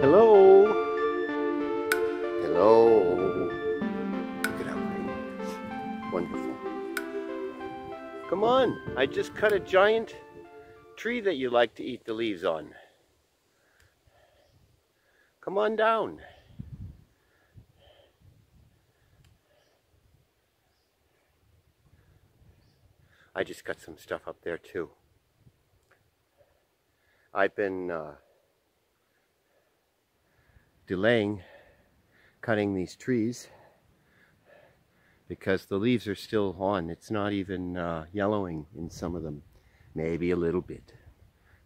Hello. Hello. Look at how green it is. Wonderful. Come on. I just cut a giant tree that you like to eat the leaves on. Come on down. I just got some stuff up there too. I've been uh, delaying cutting these trees because the leaves are still on. It's not even uh, yellowing in some of them. Maybe a little bit,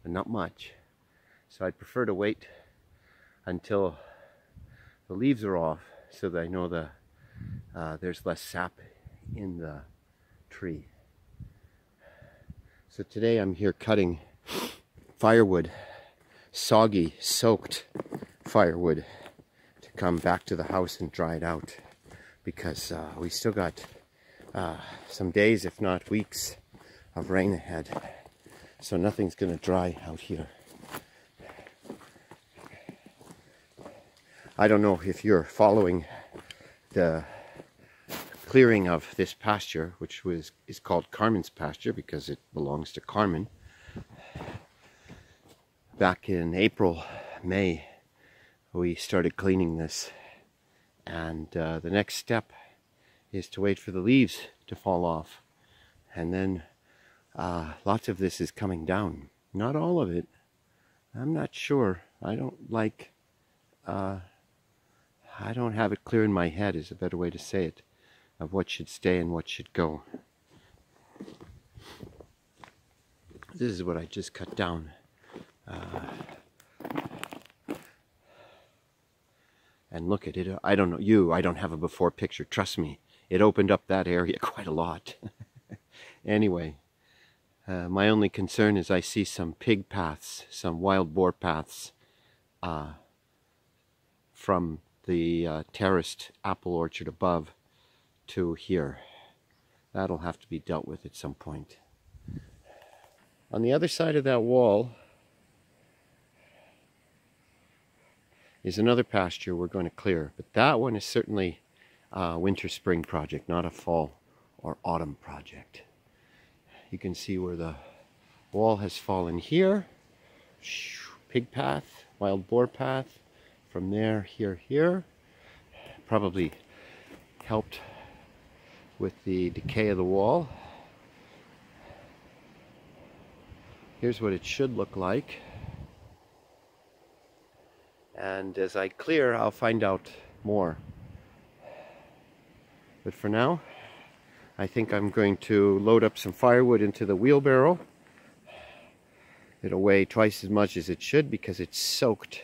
but not much. So I'd prefer to wait until the leaves are off so that I know the uh, there's less sap in the tree. So today I'm here cutting firewood, soggy, soaked firewood to come back to the house and dry it out because uh, we still got uh, some days, if not weeks, of rain ahead. So nothing's going to dry out here. I don't know if you're following the clearing of this pasture, which was is called Carmen's pasture because it belongs to Carmen. Back in April, May, we started cleaning this. And uh, the next step is to wait for the leaves to fall off. And then uh, lots of this is coming down. Not all of it. I'm not sure. I don't like, uh, I don't have it clear in my head is a better way to say it, of what should stay and what should go. This is what I just cut down. Uh, and look at it. I don't know you. I don't have a before picture. Trust me, it opened up that area quite a lot. anyway, uh, my only concern is I see some pig paths, some wild boar paths uh, from the uh, terraced apple orchard above to here. That'll have to be dealt with at some point. On the other side of that wall is another pasture we're going to clear. But that one is certainly a winter-spring project, not a fall or autumn project. You can see where the wall has fallen here. Pig path, wild boar path. From there, here, here. Probably helped with the decay of the wall. Here's what it should look like. And as I clear, I'll find out more. But for now, I think I'm going to load up some firewood into the wheelbarrow. It'll weigh twice as much as it should because it's soaked.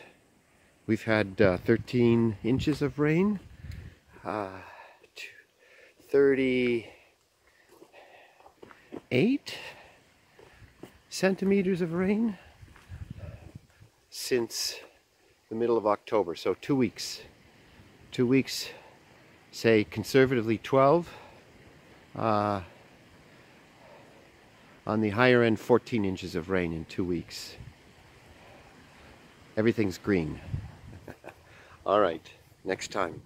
We've had uh, 13 inches of rain, uh, 38 centimeters of rain since the middle of October, so two weeks. Two weeks, say conservatively 12. Uh, on the higher end, 14 inches of rain in two weeks. Everything's green. All right, next time.